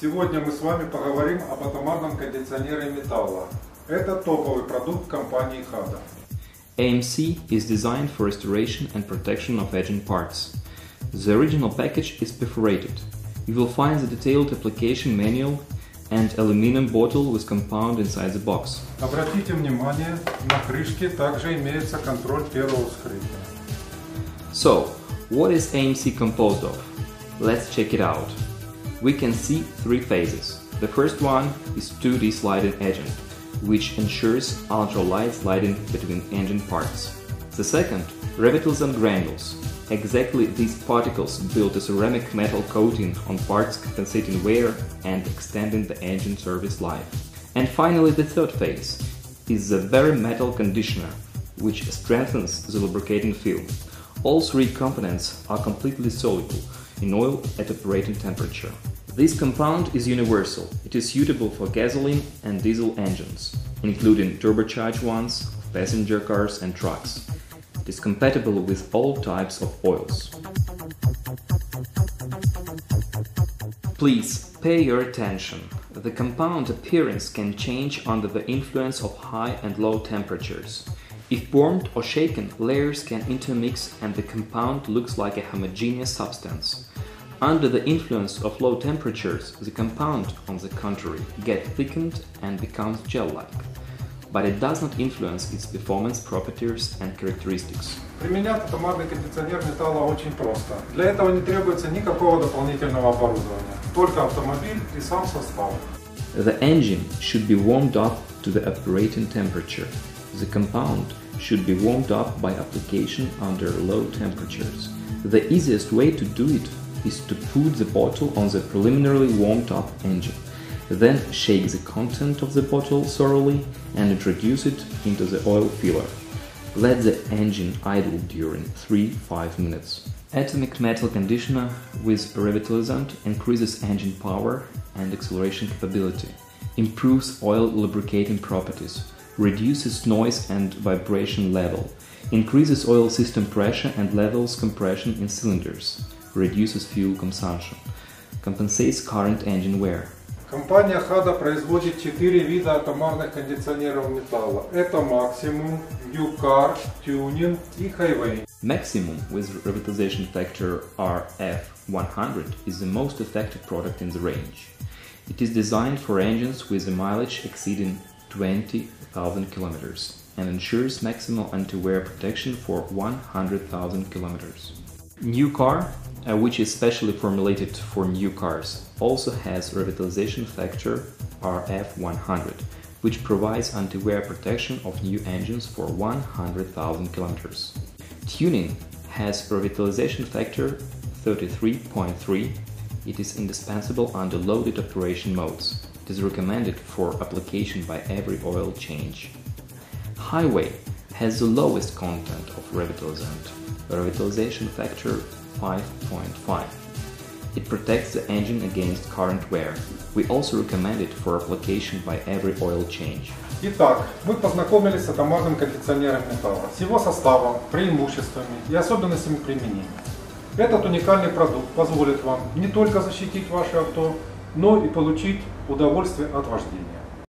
Сегодня мы с вами поговорим об атомарном кондиционере металла. Это топовый продукт компании XADO. AMC is designed for restoration and protection of aging parts. The original package is perforated. You will find the detailed application manual and aluminum bottle with compound inside the box. Обратите внимание, на крышке также имеется контроль первого вскрытия. So, what is AMC composed of? Let's check it out. We can see three phases. The first one is 2D sliding agent, which ensures ultralight sliding between engine parts. The second, revitalizant granules. Exactly these particles build a ceramic metal coating on parts compensating wear and extending the engine service life. And finally, the third phase is the very metal conditioner, which strengthens the lubricating film. All three components are completely soluble in oil at operating temperature. This compound is universal. It is suitable for gasoline and diesel engines, including turbocharged ones of passenger cars and trucks. It is compatible with all types of oils. Please pay your attention. The compound appearance can change under the influence of high and low temperatures. If warmed or shaken, layers can intermix and the compound looks like a homogeneous substance. Under the influence of low temperatures, the compound, on the contrary, gets thickened and becomes gel-like. But it does not influence its performance properties and characteristics. Применять атомарный кондиционер металла очень просто. Для этого не требуется никакого дополнительного оборудования, только автомобиль и сам состав. The engine should be warmed up to the operating temperature. The compound should be warmed up by application under low temperatures. The easiest way to do it is to put the bottle on the preliminarily warmed up engine. Then shake the content of the bottle thoroughly and introduce it into the oil filler. Let the engine idle during 3-5 minutes. Atomic metal conditioner with revitalizant increases engine power and acceleration capability, improves oil lubricating properties, reduces noise and vibration level, increases oil system pressure and levels compression in cylinders, reduces fuel consumption, compensates current engine wear. Компания HADA производит четыре вида атомарных кондиционеров металла. Это Maximum, UCAR, Tuning и Highway. Maximum with revitalization factor RF100 is the most effective product in the range. It is designed for engines with a mileage exceeding 20,000 kilometers and ensures maximal anti-wear protection for 100,000 kilometers. New car, uh, uh, which is specially formulated for new cars, also has revitalization factor RF100, which provides anti-wear protection of new engines for 100,000 kilometers. Tuning has revitalization factor 33.3. It is indispensable under loaded operation modes. It is recommended for application by every oil change. Highway has the lowest content of revitalizant, revitalization factor 5.5. It protects the engine against current wear. We also recommend it for application by every oil change. Итак, мы познакомились с атомарным кондиционером металла, с его составом, преимуществами и особенностями применения. Этот уникальный продукт позволит вам не только защитить ваше авто, но и получить удовольствие от вождения.